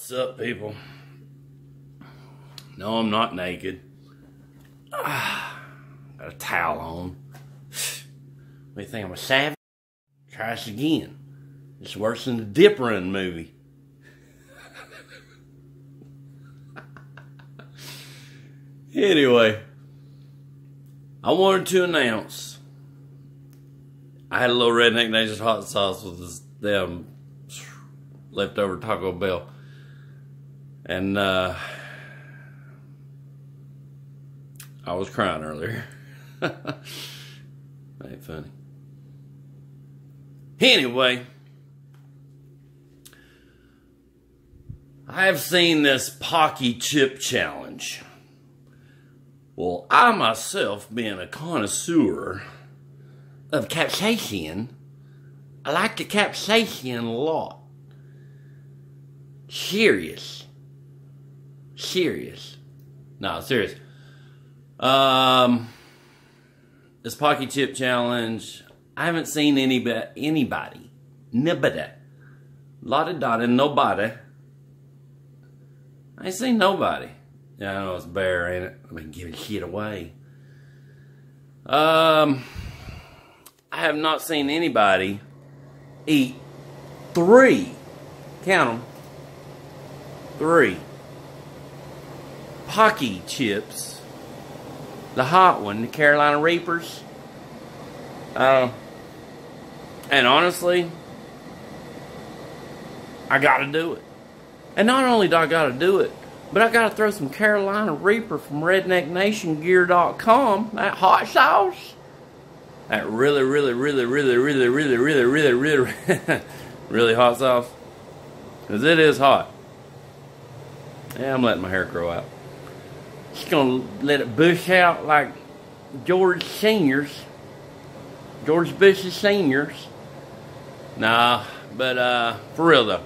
What's up, people? No, I'm not naked. Ah, got a towel on. What you think? I'm a savage? Try this again. It's worse than the Dip Run movie. anyway, I wanted to announce I had a little redneck nation hot sauce with this leftover Taco Bell. And uh, I was crying earlier. ain't funny. Anyway, I have seen this Paqui Chip Challenge. Well, I myself, being a connoisseur of capsaicin, I like the capsaicin a lot. Serious. Serious. No, serious. Um, this Paqui Chip Challenge, I haven't seen anybody, anybody, nobody, Lotta Dottie, nobody. I seen nobody. Yeah, I know it's bare, ain't it? I've been giving shit away. Um, I have not seen anybody eat three, count them, three Paqui chips. The hot one, the Carolina Reapers. Uh, and honestly, I gotta do it. And not only do I gotta do it, but I gotta throw some Carolina Reaper from RedneckNationGear.com, that hot sauce. That really, really, really, really, really, really, really, really, really, really hot sauce. Because it is hot. Yeah, I'm letting my hair grow out. Just gonna let it bush out like George Seniors. George Bush's seniors. Nah, but uh, for real though.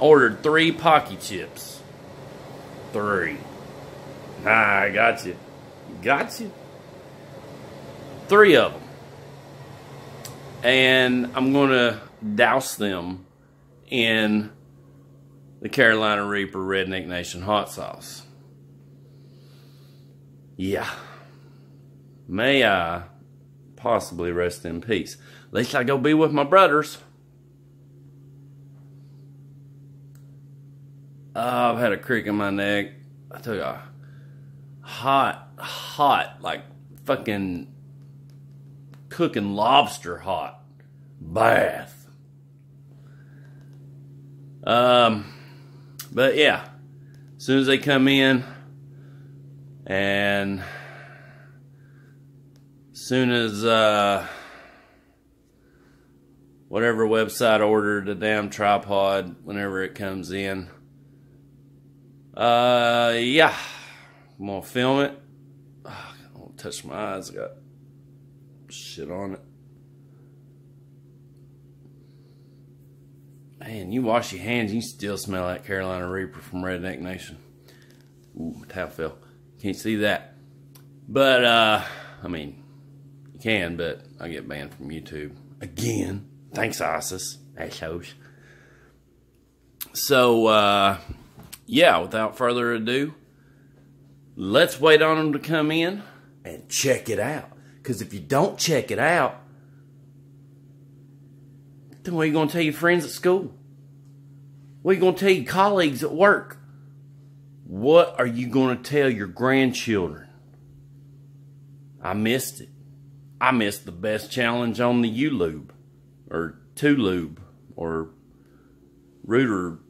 Ordered three Paqui chips. Three. Nah, I got you. Got you. Three of them. And I'm going to douse them in the Carolina Reaper Redneck Nation hot sauce. Yeah. May I possibly rest in peace. At least I go be with my brothers. Oh, I've had a crick in my neck. I tell you, hot, hot, like fucking cooking lobster hot bath. Um, but yeah, as soon as they come in, and soon as uh, whatever website ordered the damn tripod, whenever it comes in, uh, yeah, I'm gonna film it. Oh, I don't touch my eyes. I got shit on it. Man, you wash your hands, you still smell like Carolina Reaper from Redneck Nation. Ooh, my towel fell. Can't see that. But, uh, I mean, you can, but I get banned from YouTube. Again. Thanks, ISIS. Assholes. So, uh, yeah, without further ado, let's wait on them to come in and check it out. Because if you don't check it out, then what are you going to tell your friends at school? What are you going to tell your colleagues at work? What are you going to tell your grandchildren? I missed it. I missed the best challenge on the U-Lube, or Two-Lube, or Rooter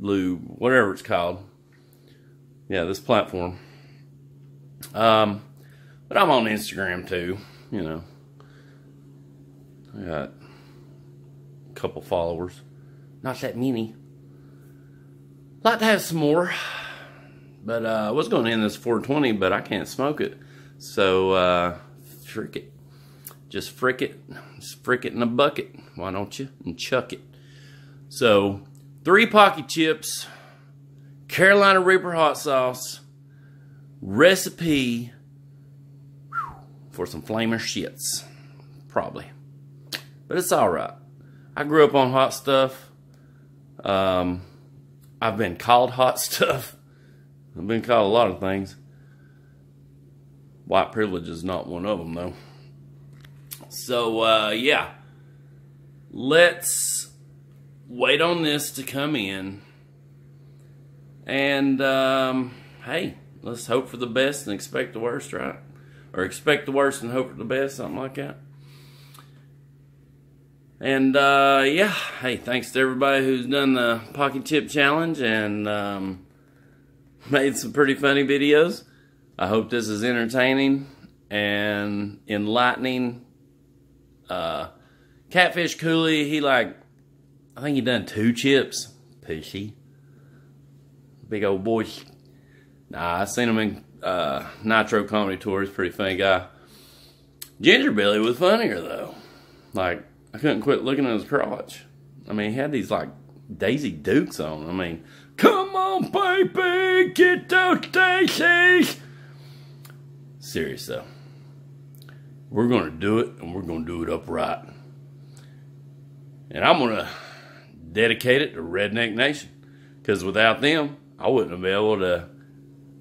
Lube, whatever it's called. Yeah, this platform. Um, but I'm on Instagram too, you know. I got a couple followers. Not that many. Like to have some more. But uh, I was going to end this 420, but I can't smoke it. So, uh, frick it. Just frick it. Just frick it in a bucket. Why don't you? And chuck it. So, three Paqui chips, Carolina Reaper hot sauce, recipe for some flaming shits. Probably. But it's alright. I grew up on hot stuff. Um, I've been called hot stuff. I've been called a lot of things. White privilege is not one of them, though. So, uh, yeah. Let's wait on this to come in. And, um, hey, let's hope for the best and expect the worst, right? Or expect the worst and hope for the best, something like that. And uh, yeah, hey, thanks to everybody who's done the Pocket Chip Challenge and um, made some pretty funny videos. I hope this is entertaining and enlightening. Uh, Catfish Cooley, he like, I think he done two chips. Pushy. Big old boy. Nah, I seen him in uh, Nitro Comedy Tour. He's pretty funny guy. Ginger Billy was funnier though. Like, I couldn't quit looking at his crotch. I mean, he had these like Daisy Dukes on. I mean, come on, baby, get those Daisies. Serious though. We're gonna do it, and we're gonna do it upright. And I'm gonna dedicate it to Redneck Nation, because without them, I wouldn't have been able to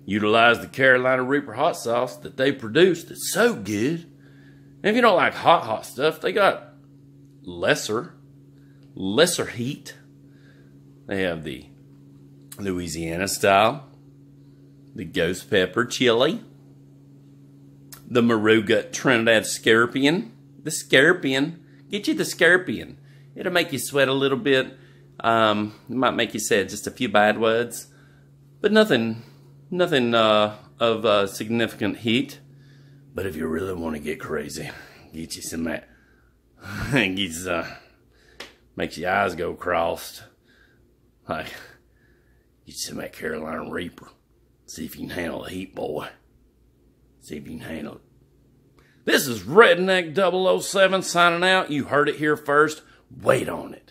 utilize the Carolina Reaper hot sauce that they produced. It's so good. And if you don't like hot, hot stuff, they got lesser, lesser heat. They have the Louisiana style, the ghost pepper chili, the Moruga Trinidad Scorpion. The Scorpion, get you the Scorpion. It'll make you sweat a little bit. Um, it might make you say just a few bad words, but nothing, nothing uh, of uh, significant heat. But if you really want to get crazy, get you some that He's uh, makes your eyes go crossed. Like, you some that Carolina Reaper. See if you can handle the heat, boy. See if you can handle it. This is Redneck 007 signing out. You heard it here first. Wait on it.